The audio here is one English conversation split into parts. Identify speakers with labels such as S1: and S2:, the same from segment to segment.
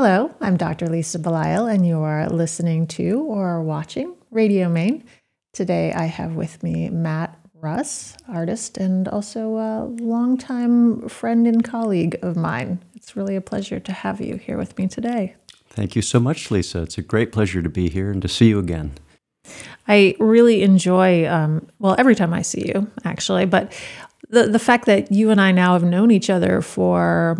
S1: Hello, I'm Dr. Lisa Belisle, and you are listening to or watching Radio Maine. Today I have with me Matt Russ, artist and also a longtime friend and colleague of mine. It's really a pleasure to have you here with me today.
S2: Thank you so much, Lisa. It's a great pleasure to be here and to see you again.
S1: I really enjoy, um, well, every time I see you, actually, but the, the fact that you and I now have known each other for,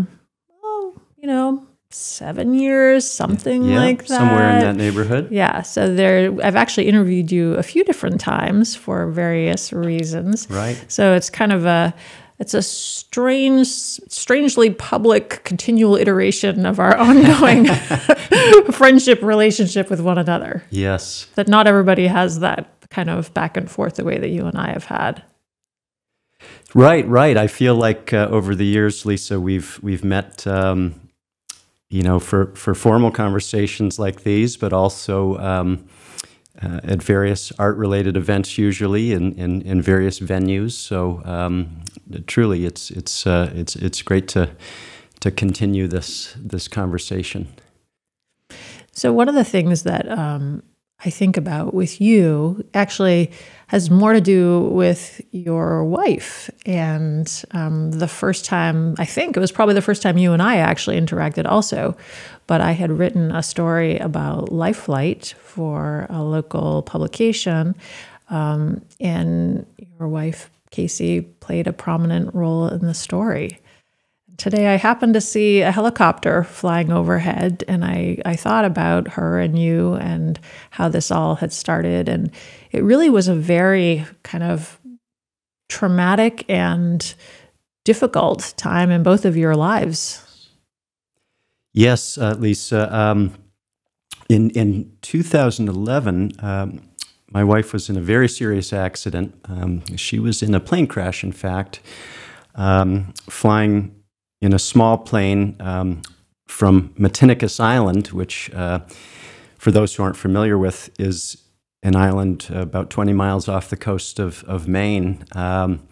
S1: oh, you know, seven years, something
S2: yeah,
S1: like that.
S2: Somewhere in that neighborhood.
S1: Yeah. So there, I've actually interviewed you a few different times for various reasons.
S2: Right.
S1: So it's kind of a, it's a strange, strangely public, continual iteration of our ongoing friendship relationship with one another.
S2: Yes.
S1: That not everybody has that kind of back and forth the way that you and I have had.
S2: Right, right. I feel like uh, over the years, Lisa, we've we've met um, you know, for, for formal conversations like these, but also um, uh, at various art related events, usually in, in, in various venues. So um, truly, it's, it's, uh, it's, it's great to, to continue this, this conversation.
S1: So, one of the things that um, I think about with you actually has more to do with your wife. And um, the first time, I think it was probably the first time you and I actually interacted also. But I had written a story about life flight for a local publication. Um, and your wife, KC, played a prominent role in the story today I happened to see a helicopter flying overhead, and I, I thought about her and you and how this all had started. And it really was a very kind of traumatic and difficult time in both of your lives.
S2: Yes, uh, Lisa. Um, in, in 2011, um, my wife was in a very serious accident. Um, she was in a plane crash, in fact, um, flying in a small plane um, from Matinicus Island, which, uh, for those who aren't familiar with, is an island about 20 miles off the coast of, of Maine. Um,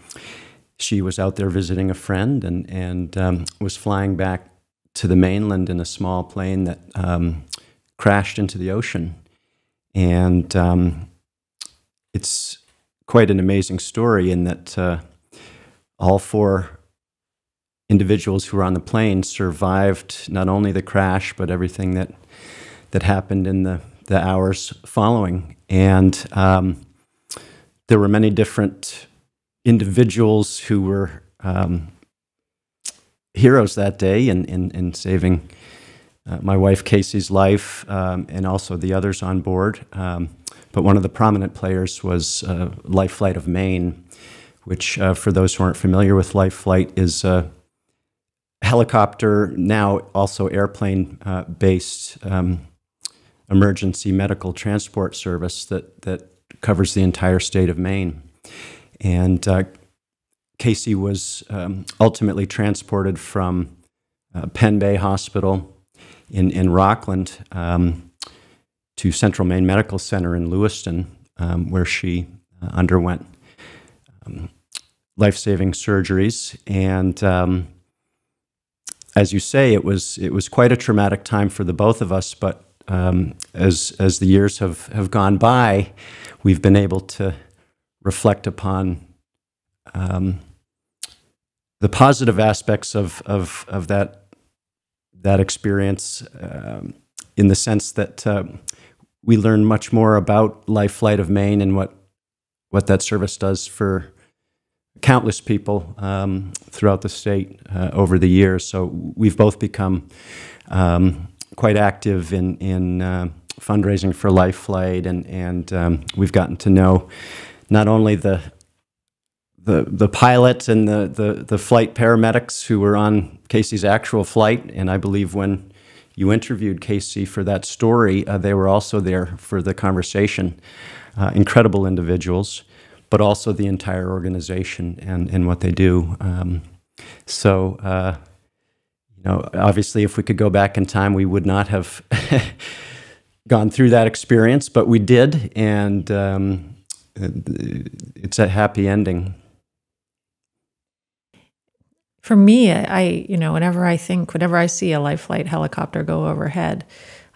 S2: she was out there visiting a friend and, and um, was flying back to the mainland in a small plane that um, crashed into the ocean. And um, it's quite an amazing story in that uh, all four individuals who were on the plane survived not only the crash but everything that that happened in the the hours following. And um, there were many different individuals who were um, heroes that day in in, in saving. Uh, my wife KC's life, um, and also the others on board. Um, but one of the prominent players was uh, Life Flight of Maine, which, uh, for those who aren't familiar with Life Flight, is helicopter, now also airplane uh, based um, emergency medical transport service that, that covers the entire state of Maine. And uh, KC was um, ultimately transported from uh, Pen Bay Hospital in, in Rockland um, to Central Maine Medical Center in Lewiston, um, where she uh, underwent um, life saving surgeries. And um, as you say, it was it was quite a traumatic time for the both of us. But um, as as the years have have gone by, we've been able to reflect upon um, the positive aspects of of of that that experience, um, in the sense that uh, we learn much more about Life Flight of Maine and what what that service does for countless people um, throughout the state uh, over the years. So we've both become um, quite active in, in uh, fundraising for Life Flight, and, and um, we've gotten to know not only the the, the pilot and the, the, the flight paramedics who were on KC's actual flight, and I believe when you interviewed KC for that story, uh, they were also there for the conversation. Uh, incredible individuals but also the entire organization and, and what they do. Um, so, uh, you know, obviously, if we could go back in time, we would not have gone through that experience, but we did, and um, it's a happy ending.
S1: for me, I, you know, whenever I think, whenever I see a life flight helicopter go overhead,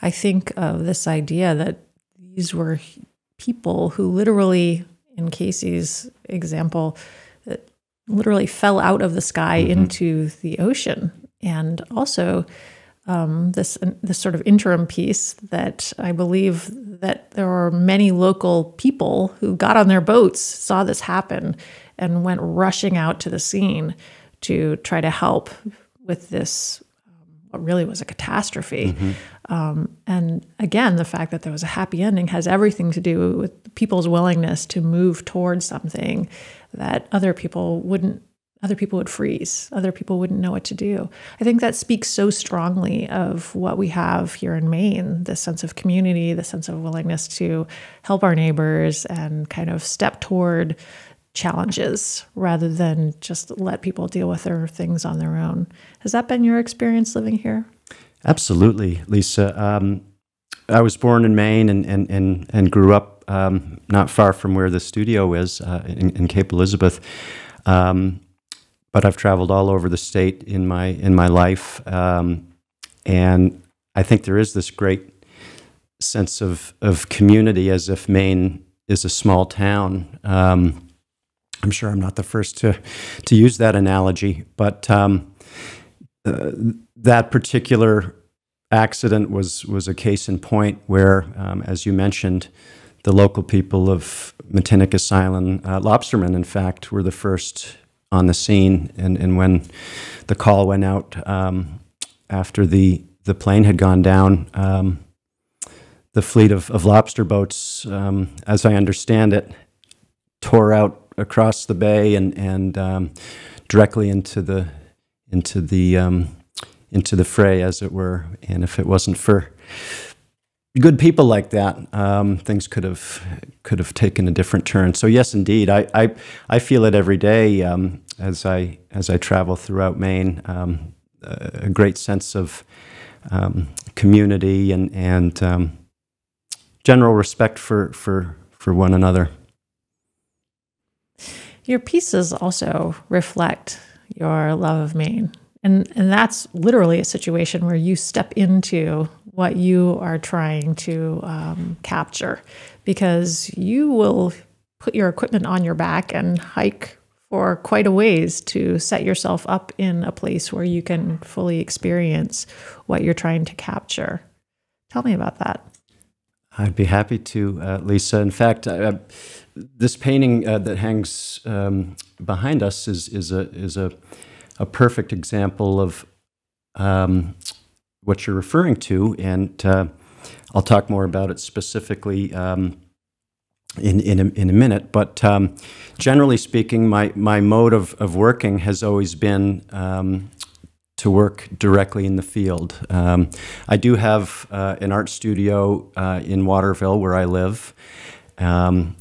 S1: I think of this idea that these were people who literally, in KC's example, that literally fell out of the sky mm-hmm. into the ocean. And also, um, this this sort of interim piece that I believe that there are many local people who got on their boats, saw this happen, and went rushing out to the scene to try to help with this um, what really was a catastrophe. Mm-hmm. Um, and again, the fact that there was a happy ending has everything to do with people's willingness to move towards something that other people wouldn't other people would freeze other people wouldn't know what to do. I think that speaks so strongly of what we have here in maine the sense of community the sense of willingness to help our neighbors and kind of step toward challenges rather than just let people deal with their things on their own. Has that been your experience living here?
S2: Absolutely, Lisa. Um, I was born in Maine and, and, and, and grew up um, not far from where the studio is uh, in, in, Cape Elizabeth. Um, but I've traveled all over the state in my in my life, um, and I think there is this great sense of of community, as if Maine is a small town. Um, I'm sure I'm not the first to to use that analogy, but um, uh, that particular accident was was a case in point where, um, as you mentioned, the local people of Matinicus Island, uh, lobstermen, in fact, were the first on the scene. And, and when the call went out um, after the the plane had gone down, um, the fleet of, of lobster boats, um, as I understand it, tore out across the bay and and um, directly into the into the um, into the fray, as it were. And if it wasn't for good people like that, um, things could have could have taken a different turn. So yes, indeed, I I, I feel it every day um, as I as I travel throughout Maine. Um, a great sense of um, community and and um, general respect for for for one another.
S1: Your pieces also reflect your love of Maine. And, and that's literally a situation where you step into what you are trying to um, capture because you will put your equipment on your back and hike for quite a ways to set yourself up in a place where you can fully experience what you're trying to capture. Tell me about that.
S2: I'd be happy to, uh, Lisa. In fact, uh, this painting uh, that hangs um, behind us is is a is a a perfect example of um, what you're referring to, and uh, I'll talk more about it specifically um, in in a, in a minute. But um, generally speaking, my my mode of, of working has always been um, to work directly in the field. Um, I do have uh, an art studio uh, in Waterville where I live, um,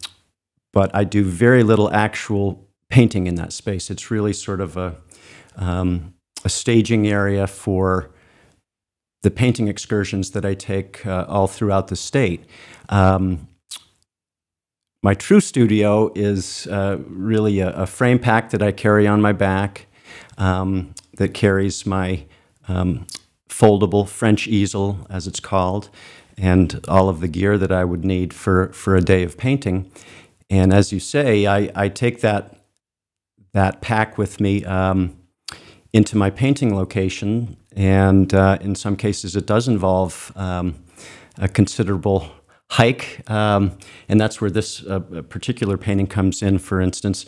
S2: but I do very little actual painting in that space. It's really sort of a um, a staging area for the painting excursions that I take uh, all throughout the state. Um, my true studio is uh, really a, a, frame pack that I carry on my back um, that carries my um, foldable French easel, as it's called, and all of the gear that I would need for, for a day of painting. And as you say, I, I take that, that pack with me um, into my painting location. And uh, in some cases, it does involve um, a considerable hike. Um, and that's where this uh, particular painting comes in, for instance.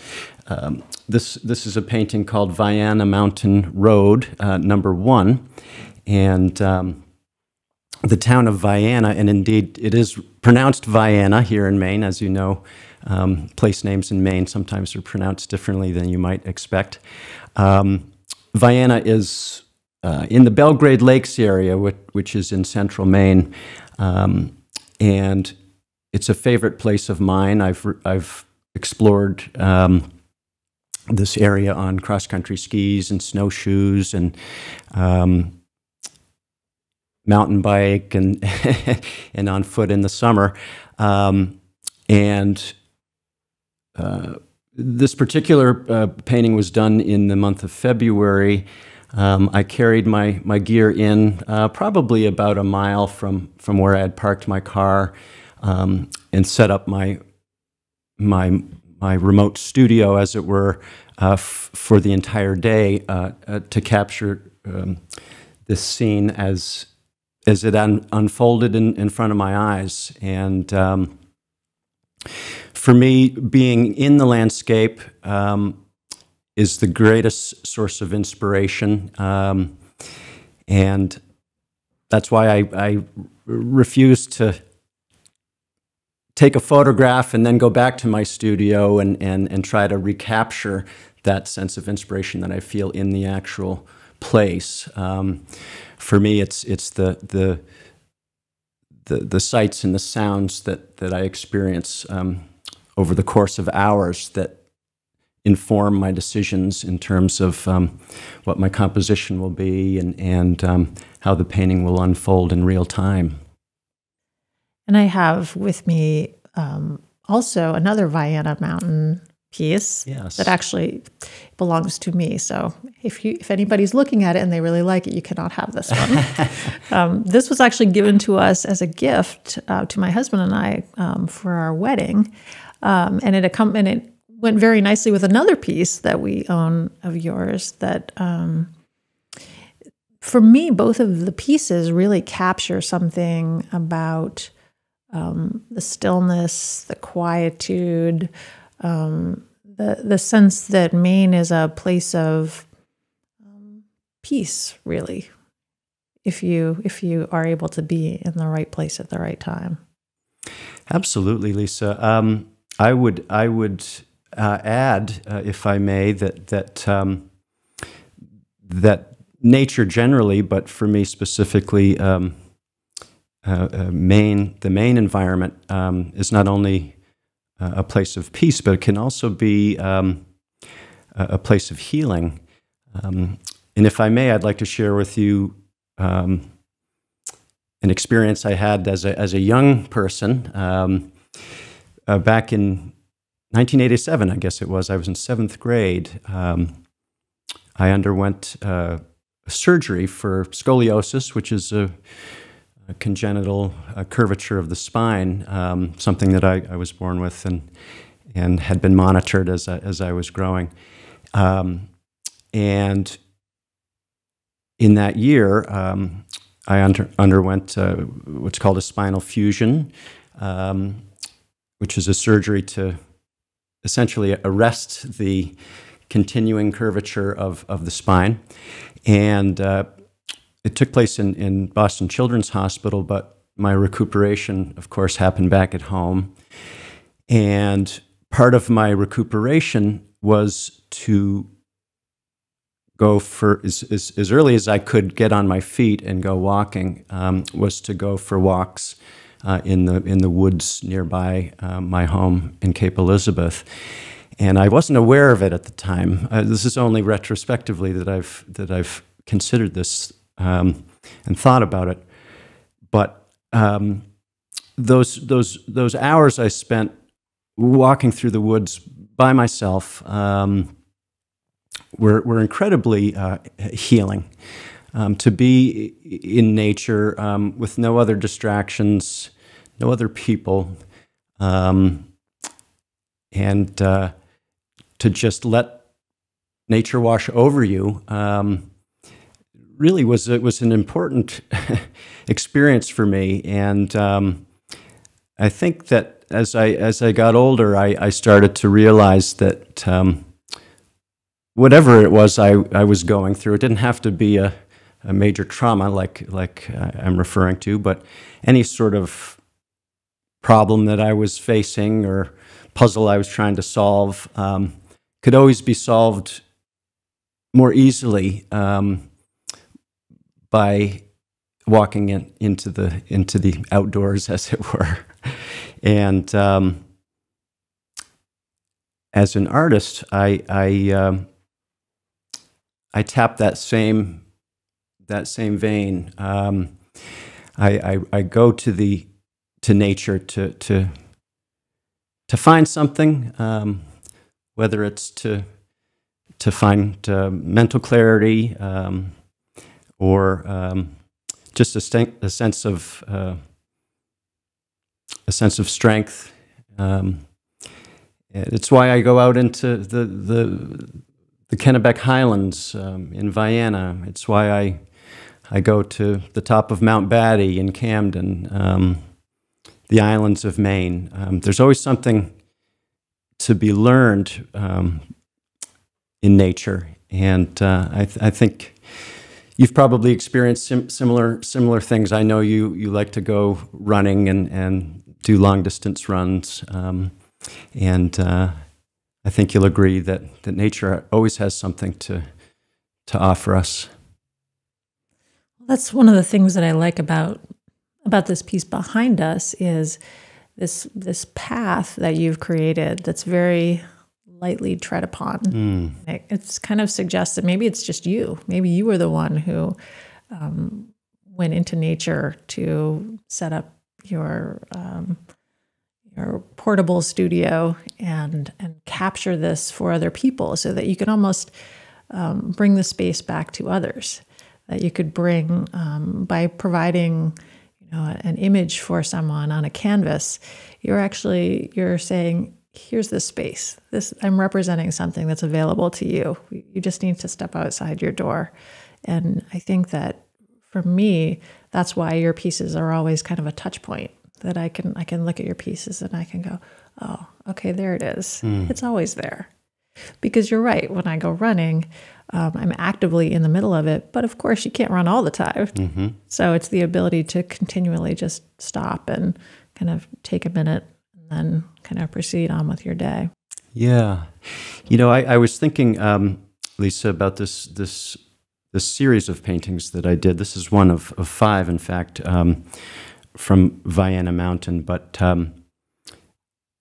S2: Um, this, this is a painting called Vienna Mountain Road, uh, number one. And um, the town of Vienna, and indeed it is pronounced Vienna here in Maine, as you know. Um, place names in Maine sometimes are pronounced differently than you might expect. Um, Vienna is uh, in the Belgrade Lakes area, which, which is in central Maine, um, and it's a favorite place of mine. I've I've explored um, this area on cross country skis and snowshoes and um, mountain bike and and on foot in the summer, um, and uh, this particular uh, painting was done in the month of February. Um, I carried my, my gear in uh, probably about a mile from, from where I had parked my car um, and set up my, my, my remote studio, as it were, uh, for the entire day uh, uh, to capture um, this scene as, as it un unfolded in, in front of my eyes. And um, for me, being in the landscape um, is the greatest source of inspiration. Um, and that's why I, I refuse to take a photograph and then go back to my studio and, and, and try to recapture that sense of inspiration that I feel in the actual place. Um, for me, it's, it's the, the, the, the sights and the sounds that, that I experience um, over the course of hours that inform my decisions in terms of um, what my composition will be and, and um, how the painting will unfold in real time.
S1: And I have with me um, also another Vienna Mountain piece
S2: yes.
S1: that actually belongs to me. So if you if anybody's looking at it and they really like it, you cannot have this one. um, this was actually given to us as a gift uh, to my husband and I um, for our wedding, um, and it and it went very nicely with another piece that we own of yours that. Um, for me, both of the pieces really capture something about um, the stillness, the quietude, um, the the sense that Maine is a place of um, peace, really. If you if you are able to be in the right place at the right time.
S2: Absolutely, Lisa. Um, I would I would uh, add, uh, if I may, that that um, that nature generally, but for me specifically. Um, uh, uh the Maine environment um, is not only uh, a place of peace, but it can also be um, a, place of healing. Um, and if I may, I'd like to share with you um, an experience I had as a, as a young person uh, back in 1987, I guess it was. I was in seventh grade. Um, I underwent uh, surgery for scoliosis, which is a a congenital uh, curvature of the spine, um, something that I, I, was born with and, and had been monitored as I, as I was growing. Um, and in that year, um, I under, underwent uh, what's called a spinal fusion, um, which is a surgery to essentially arrest the continuing curvature of, of the spine. And uh, it took place in, in Boston Children's Hospital, but my recuperation, of course, happened back at home. And part of my recuperation was to go for as, as, as, early as I could get on my feet and go walking um, was to go for walks uh, in the in the woods nearby uh, my home in Cape Elizabeth, and I wasn't aware of it at the time. Uh, this is only retrospectively that I've that I've considered this um, and thought about it. But um, those those those hours I spent walking through the woods by myself um, were were incredibly uh, healing. Um, to be in nature um, with no other distractions, no other people, um, and uh, to just let nature wash over you um, really was it was an important experience for me, and um, I think that as I as I got older, I, I started to realize that um, whatever it was I, I was going through, it didn't have to be a, a major trauma like like I'm referring to, but any sort of problem that I was facing or puzzle I was trying to solve um, could always be solved more easily um, by walking in, into the into the outdoors, as it were. and um, as an artist, I I, um, I tap that same that same vein. Um, I, I, I go to the to nature to to to find something, um, whether it's to to find uh, mental clarity um, or um, just a, st- a, sense of uh, a sense of strength. Um, it's why I go out into the the, the Kennebec Highlands um, in Vienna. It's why I I go to the top of Mount Battie in Camden, um, the islands of Maine. Um, there's always something to be learned um, in nature, and uh, I, th- I, think you've probably experienced sim- similar similar things. I know you you like to go running and and do long distance runs, um, and uh, I think you'll agree that that nature always has something to to offer us.
S1: That's one of the things that I like about about this piece behind us is this this path that you've created that's very lightly tread upon. Mm. It, it's kind of suggests that maybe it's just you. Maybe you were the one who um, went into nature to set up your um, your portable studio and and capture this for other people, so that you can almost um, bring the space back to others that you could bring um, by providing you know an image for someone on a canvas you're actually you're saying here's this space. This i'm representing something that's available to you. You just need to step outside your door. And i think that for me that's why your pieces are always kind of a touch point that i can i can look at your pieces and i can go oh okay there it is. Mm. it's always there. Because you're right when i go running um, I'm actively in the middle of it, but of course you can't run all the time. Mm-hmm. So it's the ability to continually just stop and kind of take a minute and then kind of proceed on with your day.
S2: Yeah, you know, I, I was thinking, um, Lisa, about this this this series of paintings that I did. This is one of, of five, in fact, um, from Vienna Mountain. But um,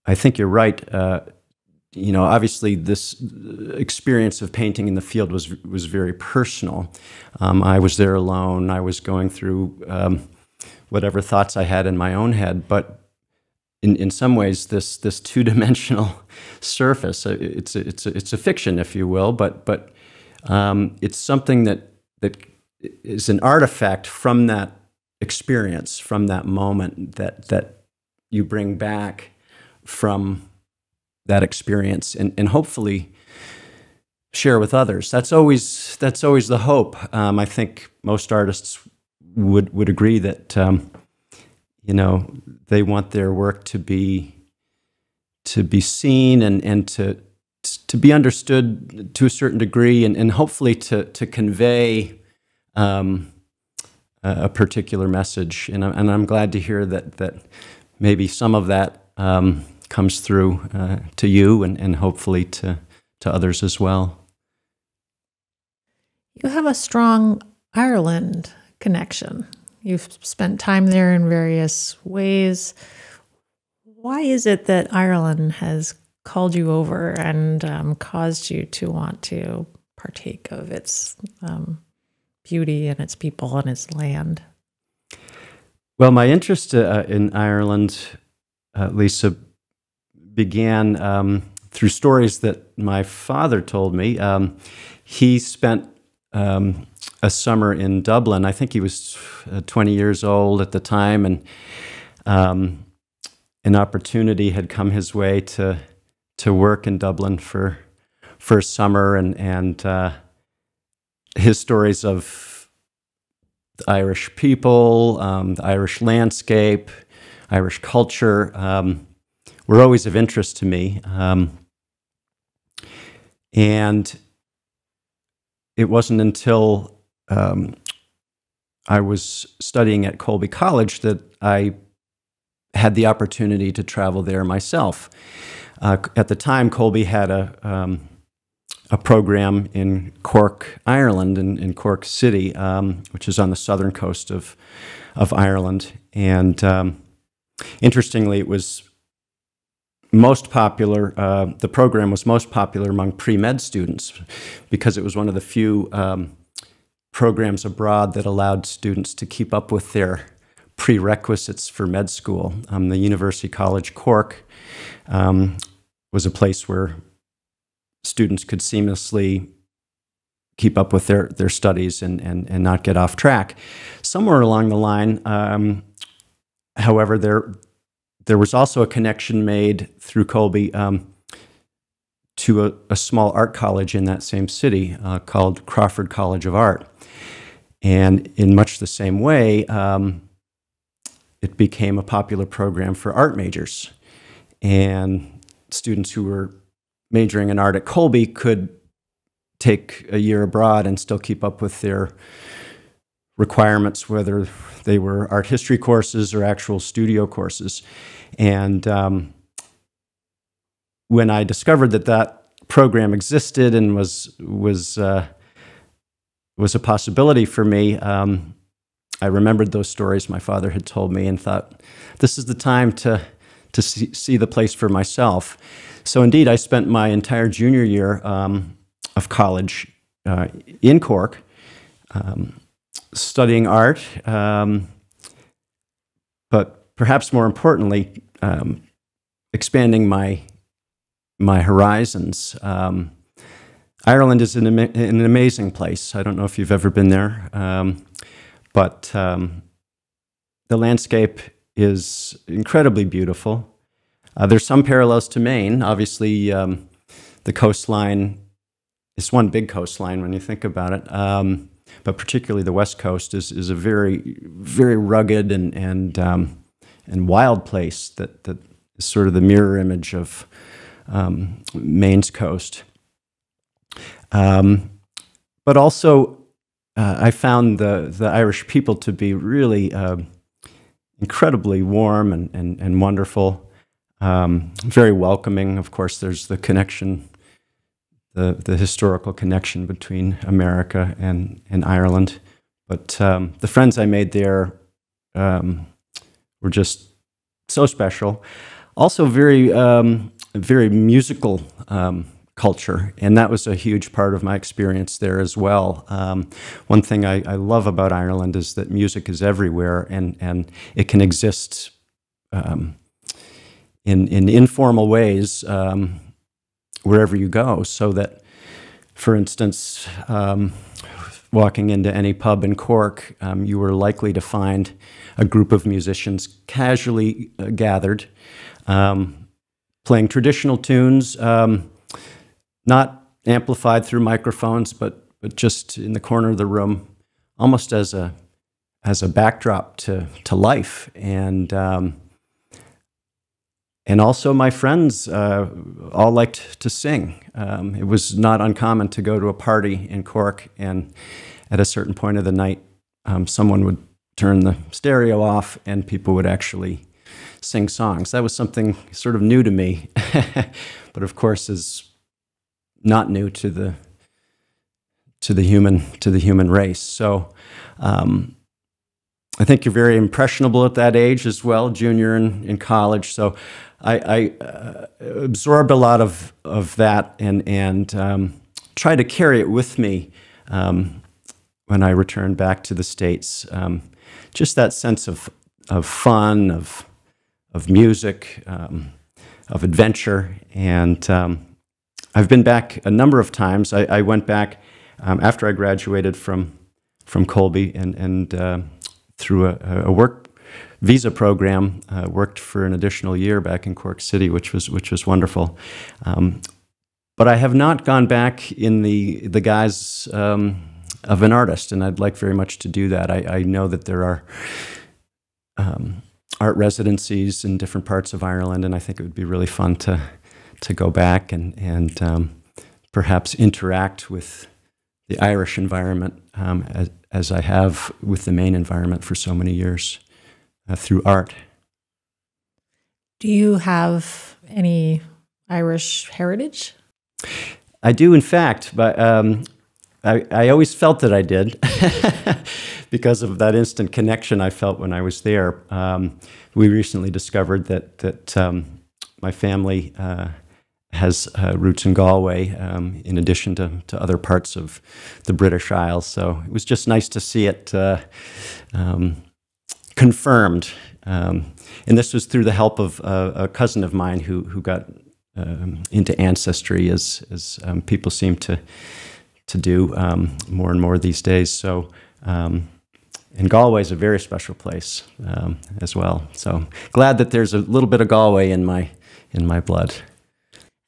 S2: I think you're right. Uh, you know, obviously, this experience of painting in the field was was very personal. Um, I was there alone. I was going through um, whatever thoughts I had in my own head, but in, in some ways, this this two dimensional surface uh, it's a, it's a, it's a fiction, if you will, but but um, it's something that that is an artifact from that experience, from that moment that that you bring back from that experience and, and hopefully share with others. That's always that's always the hope. Um, I think most artists would would agree that um, you know they want their work to be to be seen and and to to be understood to a certain degree and, and hopefully to to convey um, a, particular message. And, I, and I'm glad to hear that that maybe some of that um, comes through uh, to you and, and hopefully to, to others as well.
S1: You have a strong Ireland connection. You've spent time there in various ways. Why is it that Ireland has called you over and um, caused you to want to partake of its um, beauty and its people and its land?
S2: Well, my interest uh, in Ireland, uh, Lisa, began um, through stories that my father told me. Um, he spent um, a summer in Dublin. I think he was uh, 20 years old at the time, and um, an opportunity had come his way to to work in Dublin for for a summer, and and uh, his stories of the Irish people, um, the Irish landscape, Irish culture. Um, were always of interest to me. Um, and it wasn't until um, I was studying at Colby College that I had the opportunity to travel there myself. Uh, at the time, Colby had a um, a program in Cork, Ireland, in, in Cork City, um, which is on the southern coast of of Ireland. And um, interestingly, it was most popular, uh, the program was most popular among pre med students because it was one of the few um, programs abroad that allowed students to keep up with their prerequisites for med school. Um, the University College Cork um, was a place where students could seamlessly keep up with their, their studies and, and, and not get off track. Somewhere along the line, um, however, there, there was also a connection made through Colby um, to a, a, small art college in that same city uh, called Crawford College of Art. And in much the same way, um, it became a popular program for art majors. And students who were majoring in art at Colby could take a year abroad and still keep up with their requirements, whether they were art history courses or actual studio courses. And um, when I discovered that that program existed and was was uh, was a possibility for me, um, I remembered those stories my father had told me and thought, this is the time to to see, see the place for myself. So indeed, I spent my entire junior year um, of college uh, in Cork, um, studying art, um, but perhaps more importantly, um, expanding my my horizons. Um, Ireland is an, an, amazing place. I don't know if you've ever been there, um, but um, the landscape is incredibly beautiful. Uh, there's some parallels to Maine. Obviously, the coastline it's one big coastline when you think about it. Um, but particularly the west coast is, is a very, very rugged and, and, um, and wild place that, that is sort of the mirror image of um, Maine's coast. Um, but also, uh, I found the, the Irish people to be really uh, incredibly warm and, and, and wonderful, um, very welcoming. Of course, there's the connection the, the historical connection between America and, and Ireland. But um, the friends I made there um, were just so special. Also, very, um, very musical um, culture, and that was a huge part of my experience there as well. Um, one thing I, I, love about Ireland is that music is everywhere, and, and it can exist um, in, in informal ways wherever you go. So that, for instance, um, walking into any pub in Cork, um, you were likely to find a group of musicians casually uh, gathered, um, playing traditional tunes, um, not amplified through microphones, but but just in the corner of the room, almost as a as a backdrop to to life. And um, and also, my friends uh, all liked to sing. Um, it was not uncommon to go to a party in Cork, and at a certain point of the night, um, someone would turn the stereo off, and people would actually sing songs. That was something sort of new to me, but of course, is not new to the to the human to the human race. So. Um, I think you're very impressionable at that age as well, junior in, in college. So I, I uh, absorbed a lot of, of that and, and um, tried to carry it with me um, when I returned back to the States. Um, just that sense of, of fun, of, of music, um, of adventure. And um, I've been back a number of times. I, I went back um, after I graduated from, from Colby and, and uh, through a, a work visa program. Uh, worked for an additional year back in Cork City, which was which was wonderful. Um, but I have not gone back in the the guise um, of an artist, and I'd like very much to do that. I, I know that there are. Um, art residencies in different parts of Ireland, and I think it would be really fun to to go back and and um, perhaps interact with the Irish environment um, as, as I have with the Maine environment for so many years uh, through art.
S1: Do you have any Irish heritage?
S2: I do, in fact, but um, I, I, always felt that I did because of that instant connection I felt when I was there. Um, we recently discovered that that um, my family uh, has uh, roots in Galway, um, in addition to, to other parts of the British Isles. So it was just nice to see it uh, um, confirmed. Um, and this was through the help of uh, a cousin of mine who, who got um, into ancestry as as um, people seem to to do um, more and more these days. So. Um, and Galway is a very special place um, as well. So glad that there's a little bit of Galway in my in my blood.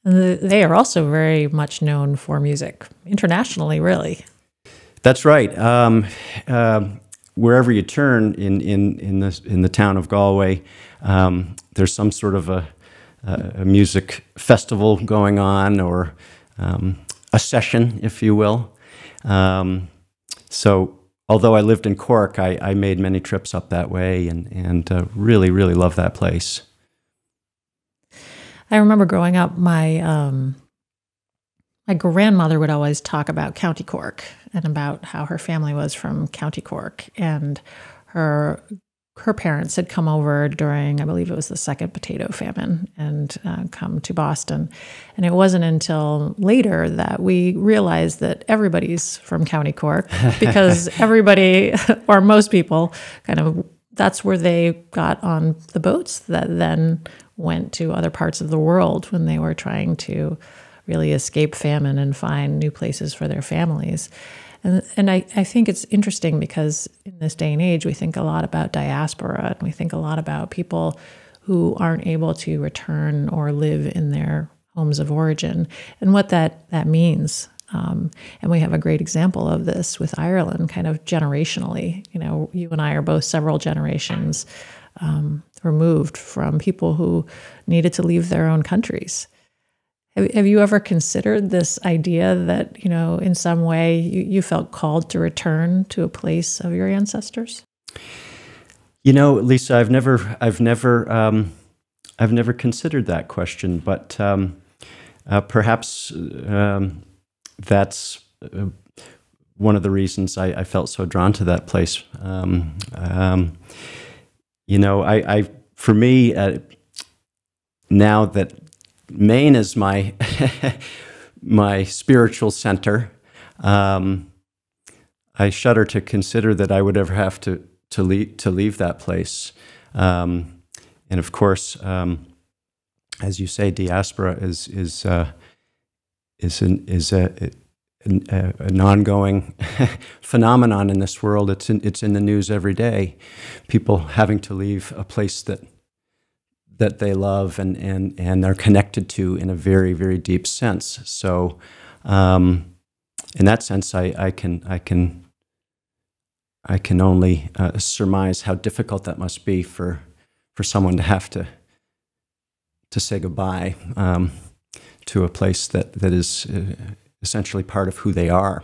S1: They are also very much known for music internationally, really.
S2: That's right. Um, uh, wherever you turn in in in the in the town of Galway, um, there's some sort of a, a, music festival going on or um, a session, if you will. Um, so, although I lived in Cork, I, I, made many trips up that way and and uh, really really love that place.
S1: I remember growing up, my um, my grandmother would always talk about County Cork and about how her family was from County Cork, and her her parents had come over during, I believe it was the second potato famine, and uh, come to Boston. And it wasn't until later that we realized that everybody's from County Cork because everybody, or most people, kind of that's where they got on the boats that then went to other parts of the world when they were trying to really escape famine and find new places for their families. And, and I, I think it's interesting because in this day and age, we think a lot about diaspora and we think a lot about people who aren't able to return or live in their homes of origin and what that, that means. Um, and we have a great example of this with Ireland, kind of generationally. You know, you and I are both several generations um, removed from people who needed to leave their own countries. Have, have you ever considered this idea that, you know, in some way you, you felt called to return to a place of your ancestors?
S2: You know, Lisa, I've never, I've never, um, I've never considered that question, but um, uh, perhaps um, that's uh, one of the reasons I, I, felt so drawn to that place. Um, um, you know, I, I for me, uh, now that Maine is my my spiritual center, um, I shudder to consider that I would ever have to to leave to leave that place. Um, and of course, um, as you say, diaspora is is uh, is an, is a, an, an ongoing phenomenon in this world. It's in, it's in the news every day. People having to leave a place that that they love and and and they're connected to in a very very deep sense. So, um, in that sense, I, I can I can I can only uh, surmise how difficult that must be for for someone to have to to say goodbye um, to a place that that is. Uh, essentially part of who they are.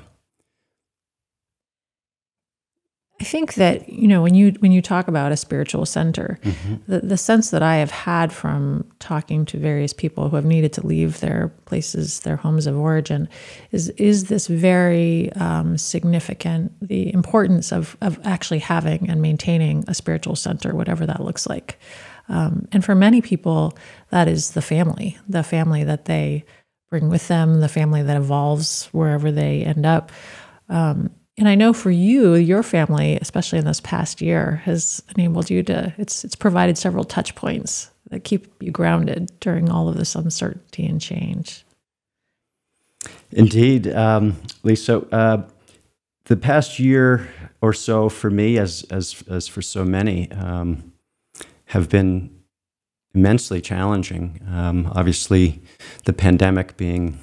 S1: I think that you know when you when you talk about a spiritual center, mm-hmm. the the sense that I have had from talking to various people who have needed to leave their places, their homes of origin, is is this very um, significant the importance of of actually having and maintaining a spiritual center, whatever that looks like. Um, and for many people, that is the family, the family that they bring with them, the family that evolves wherever they end up. Um, and I know for you, your family, especially in this past year, has enabled you to, it's, it's provided several touch points that keep you grounded during all of this uncertainty and change.
S2: Indeed, um, Lisa. Uh, the past year or so for me, as, as, as for so many, um, have been immensely challenging. Um, obviously, the pandemic being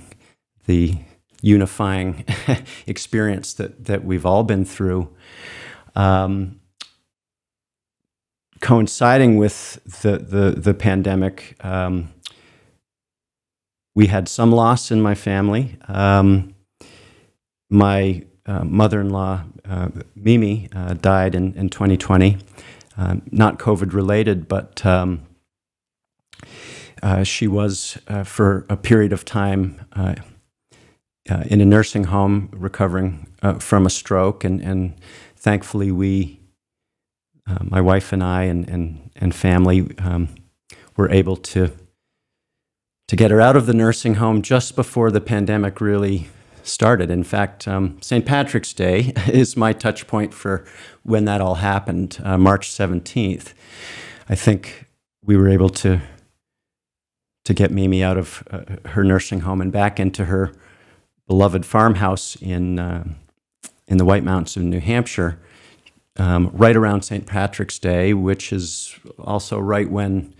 S2: the unifying experience that that we've all been through. Um, coinciding with the the, the pandemic, um, we had some loss in my family. Um, my uh, mother-in-law, uh, Mimi, uh, died in, in 2020. Um, not COVID related, but um, uh, she was, uh, for a period of time, uh, in a nursing home recovering uh, from a stroke, and, and thankfully we, uh, my wife and I, and and, and family, um, were able to to get her out of the nursing home just before the pandemic really started. In fact, um, St. Patrick's Day is my touch point for when that all happened, uh, March 17th. I think we were able to to get Mimi out of uh, her nursing home and back into her beloved farmhouse in uh, in the White Mountains of New Hampshire, um, right around St. Patrick's Day, which is also right when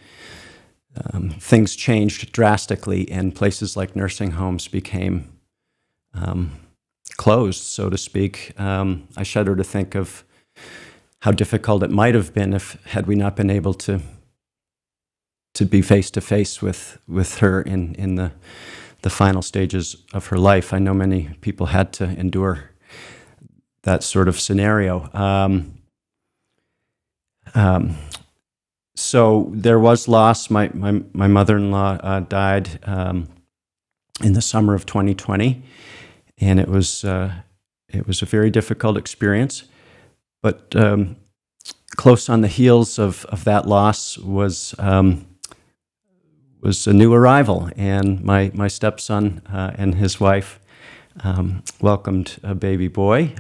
S2: um, things changed drastically and places like nursing homes became um, closed, so to speak. Um, I shudder to think of how difficult it might have been if had we not been able to to be face to face with with her in in the the final stages of her life. I know many people had to endure that sort of scenario. Um, um, so there was loss. My my, my mother in law uh, died um, in the summer of 2020, and it was uh, it was a very difficult experience. But um, close on the heels of, of that loss was um, was a new arrival, and my my stepson uh, and his wife um, welcomed a baby boy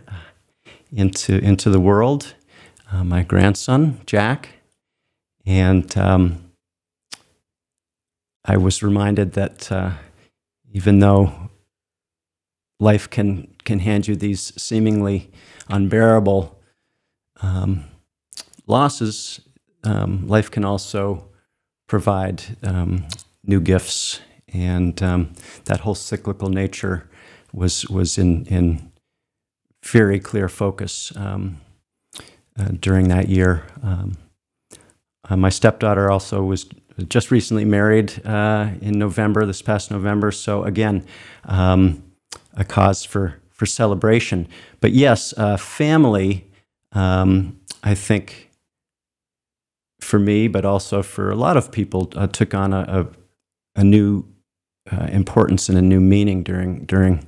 S2: into into the world. Uh, my grandson Jack, and um, I was reminded that uh, even though life can can hand you these seemingly unbearable um, losses, um, life can also provide um, new gifts, and um, that whole cyclical nature was was in in very clear focus um, uh, during that year. Um, uh, my stepdaughter also was just recently married uh, in November, this past November. So again, um, a cause for for celebration. But yes, uh, family. Um, I think for me, but also for a lot of people, uh, took on a, a, a new uh, importance and a new meaning during during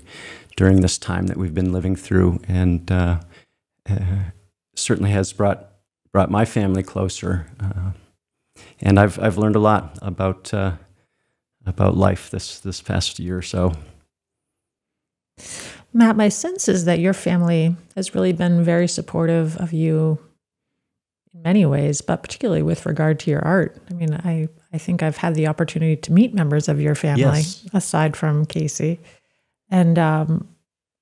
S2: during this time that we've been living through, and uh, uh certainly has brought brought my family closer. Uh, and I've I've learned a lot about uh, about life this this past year or so.
S1: Matt, my sense is that your family has really been very supportive of you in many ways, but particularly with regard to your art. I mean, I, I think I've had the opportunity to meet members of your family yes. aside from KC. And um,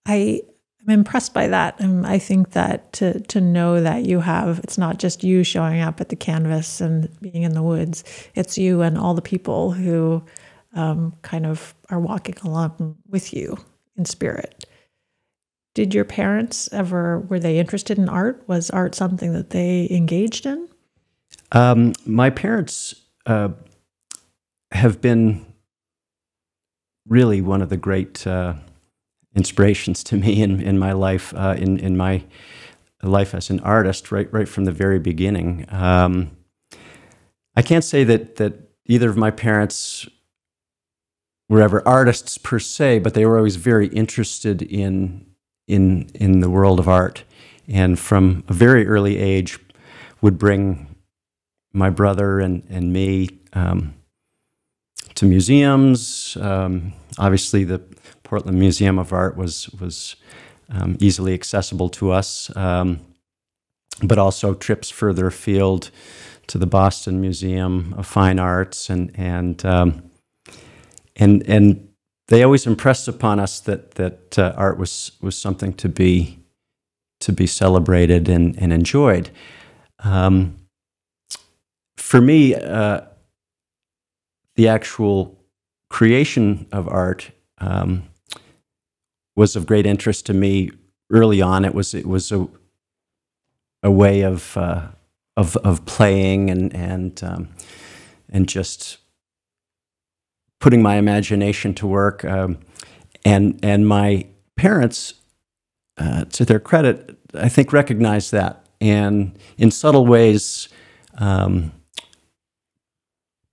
S1: I am impressed by that. And I think that to, to know that you have, it's not just you showing up at the canvas and being in the woods, it's you and all the people who um, kind of are walking along with you in spirit. Did your parents ever were they interested in art? Was art something that they engaged in?
S2: Um, my parents uh, have been really one of the great uh, inspirations to me in, in my life, uh, in, in my life as an artist, right, right from the very beginning. Um, I can't say that, that either of my parents were ever artists per se, but they were always very interested in in in the world of art, and from a very early age, would bring my brother and and me um, to museums. Um, obviously, the Portland Museum of Art was was um, easily accessible to us, um, but also trips further afield to the Boston Museum of Fine Arts and and um, and and they always impressed upon us that that uh, art was was something to be to be celebrated and, and enjoyed. Um, for me, uh, the actual creation of art um, was of great interest to me early on. It was it was a a way of uh, of of playing and and um, and just putting my imagination to work. Um, and and my parents, uh, to their credit, I think recognized that, and in subtle ways, um,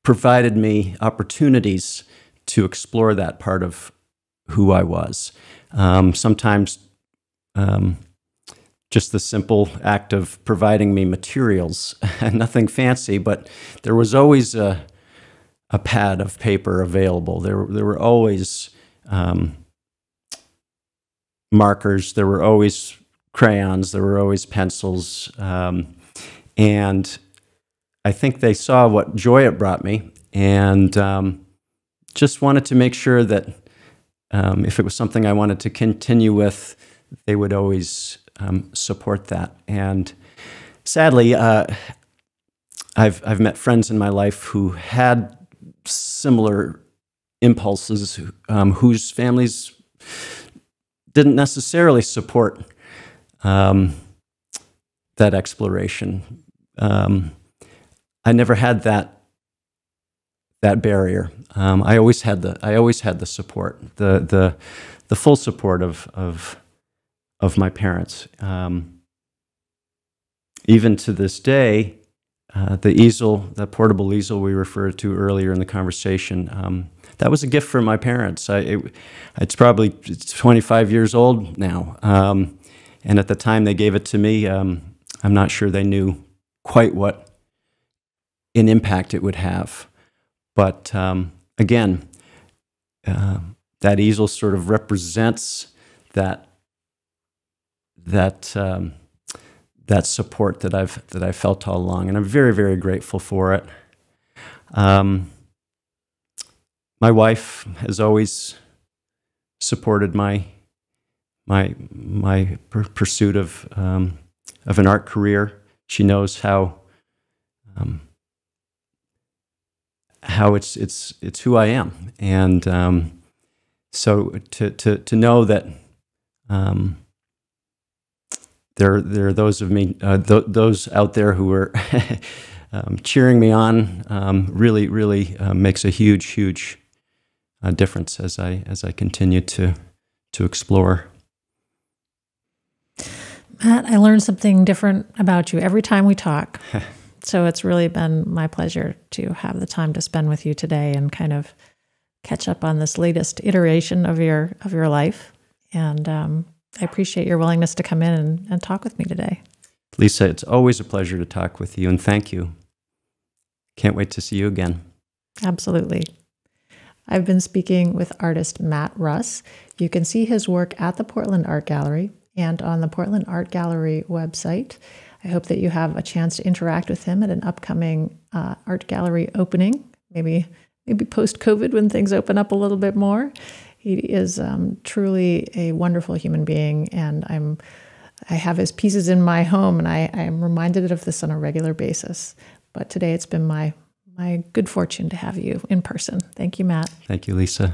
S2: provided me opportunities to explore that part of who I was. Um, sometimes. Um, just the simple act of providing me materials, nothing fancy, but there was always a, a pad of paper available. There, there were always um, markers. There were always crayons. There were always pencils. Um, and I think they saw what joy it brought me and um, just wanted to make sure that um, if it was something I wanted to continue with, they would always um, support that. And sadly, uh, I've I've met friends in my life who had similar impulses, um, whose families didn't necessarily support um, that exploration. Um, I never had that that barrier. Um, I always had the I always had the support, the the the full support of of of my parents. Um, even to this day, uh, the easel, the portable easel we referred to earlier in the conversation, um, that was a gift from my parents. I, it, it's probably 25 years old now, um, and at the time they gave it to me, um, I'm not sure they knew quite what an impact it would have. But um, again, uh, that easel sort of represents that that um, that support that I've that I felt all along, and I'm very very grateful for it. Um, my wife has always supported my my my pursuit of um, of an art career. She knows how um, how it's it's it's who I am, and um, so to to to know that um, there there are those of me uh, th- those out there who are um, cheering me on um, really really uh, makes a huge huge uh, difference as I as I continue to to explore.
S1: Matt, I learned something different about you every time we talk. so it's really been my pleasure to have the time to spend with you today and kind of catch up on this latest iteration of your of your life. And um, I appreciate your willingness to come in and, and talk with me today.
S2: Lisa, it's always a pleasure to talk with you, and thank you. Can't wait to see you again.
S1: Absolutely. I've been speaking with artist Matt Russ. You can see his work at the Portland Art Gallery and on the Portland Art Gallery website. I hope that you have a chance to interact with him at an upcoming uh, art gallery opening, maybe maybe post COVID when things open up a little bit more. He is um, truly a wonderful human being, and I'm I have his pieces in my home, and I, I am reminded of this on a regular basis. But today it's been my my good fortune to have you in person. Thank you, Matt.
S2: Thank you, Lisa.